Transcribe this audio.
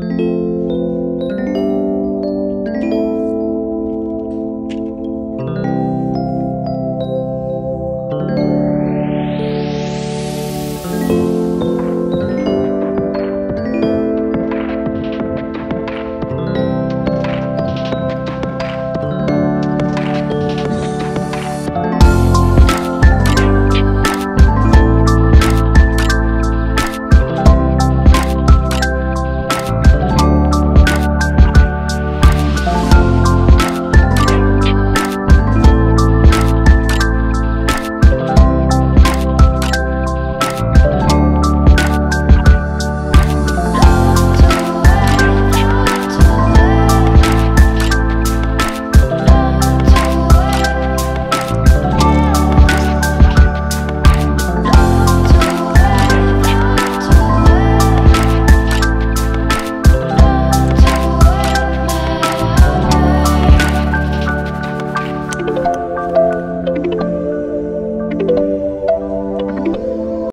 Música